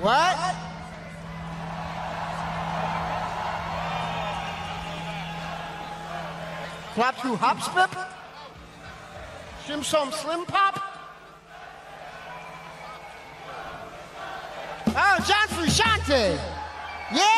What? Clap through hop spip? Shim Som Slim Pop? Oh, John Yeah!